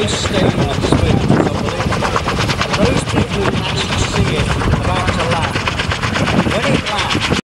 most on the. Those people